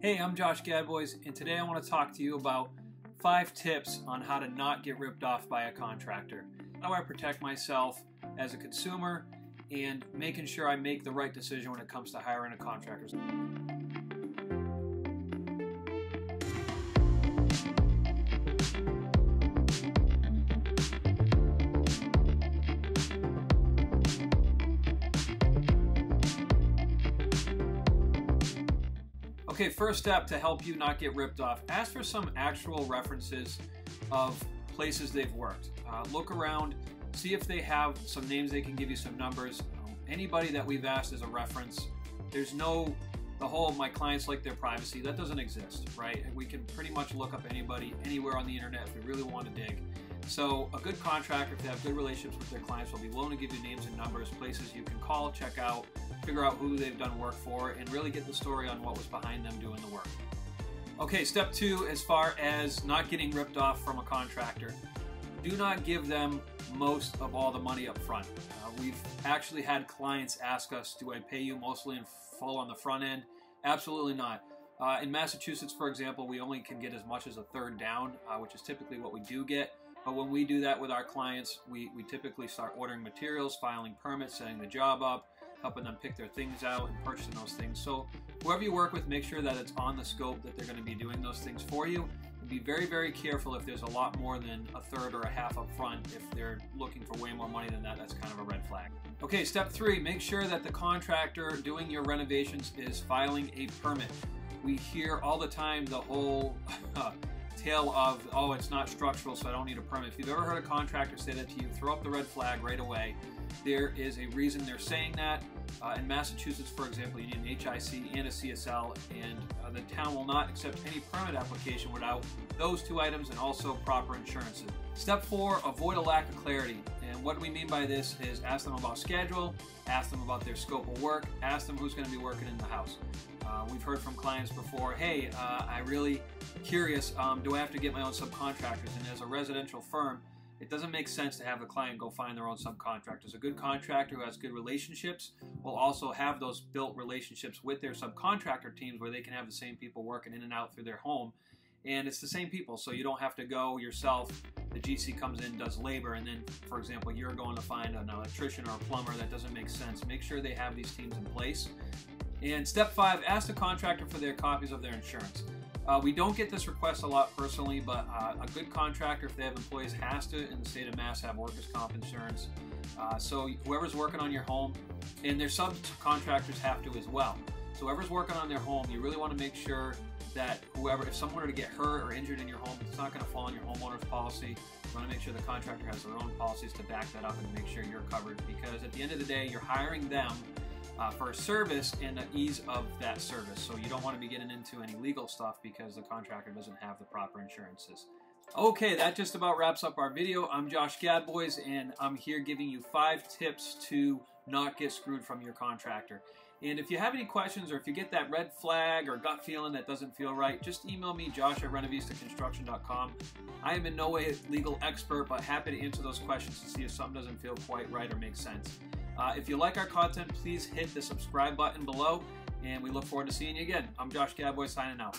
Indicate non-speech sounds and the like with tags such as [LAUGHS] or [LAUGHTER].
Hey, I'm Josh Gadbois, and today I want to talk to you about five tips on how to not get ripped off by a contractor. How I protect myself as a consumer and making sure I make the right decision when it comes to hiring a contractor. Okay, first step to help you not get ripped off, ask for some actual references of places they've worked. Uh, look around, see if they have some names they can give you some numbers. Um, anybody that we've asked as a reference, there's no, the whole my clients like their privacy, that doesn't exist, right? We can pretty much look up anybody anywhere on the internet if we really want to dig. So a good contractor, if they have good relationships with their clients, will be willing to give you names and numbers, places you can call, check out, figure out who they've done work for, and really get the story on what was behind them doing the work. Okay, step two, as far as not getting ripped off from a contractor, do not give them most of all the money up front. Uh, we've actually had clients ask us, do I pay you mostly in full on the front end? Absolutely not. Uh, in Massachusetts, for example, we only can get as much as a third down, uh, which is typically what we do get. But when we do that with our clients, we, we typically start ordering materials, filing permits, setting the job up, helping them pick their things out and purchasing those things. So whoever you work with, make sure that it's on the scope that they're going to be doing those things for you. And be very, very careful if there's a lot more than a third or a half up front. If they're looking for way more money than that, that's kind of a red flag. Okay, step three, make sure that the contractor doing your renovations is filing a permit. We hear all the time the whole [LAUGHS] tale of, oh, it's not structural, so I don't need a permit. If you've ever heard a contractor say that to you, throw up the red flag right away. There is a reason they're saying that. Uh, in Massachusetts, for example, you need an HIC and a CSL, and uh, the town will not accept any permit application without those two items and also proper insurances. Step four, avoid a lack of clarity. And what we mean by this is ask them about schedule, ask them about their scope of work, ask them who's going to be working in the house. Uh, we've heard from clients before, hey, uh, I really curious, um, do I have to get my own subcontractors? And as a residential firm, it doesn't make sense to have the client go find their own subcontractors. A good contractor who has good relationships will also have those built relationships with their subcontractor teams where they can have the same people working in and out through their home. And it's the same people, so you don't have to go yourself. The GC comes in, does labor, and then, for example, you're going to find an electrician or a plumber. That doesn't make sense. Make sure they have these teams in place and step five, ask the contractor for their copies of their insurance. Uh, we don't get this request a lot personally, but uh, a good contractor, if they have employees, has to, in the state of Mass, have workers' comp insurance. Uh, so whoever's working on your home, and their subcontractors have to as well. So whoever's working on their home, you really want to make sure that whoever, if someone were to get hurt or injured in your home, it's not going to fall on your homeowner's policy. You want to make sure the contractor has their own policies to back that up and make sure you're covered because at the end of the day, you're hiring them uh, for a service and the ease of that service. So you don't want to be getting into any legal stuff because the contractor doesn't have the proper insurances. Okay, that just about wraps up our video. I'm Josh Gadbois, and I'm here giving you five tips to not get screwed from your contractor. And if you have any questions or if you get that red flag or gut feeling that doesn't feel right, just email me, josh at renovistaconstruction.com. I am in no way a legal expert, but happy to answer those questions to see if something doesn't feel quite right or make sense. Uh, if you like our content, please hit the subscribe button below, and we look forward to seeing you again. I'm Josh Gadbois signing out.